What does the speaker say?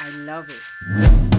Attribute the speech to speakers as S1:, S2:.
S1: I love it.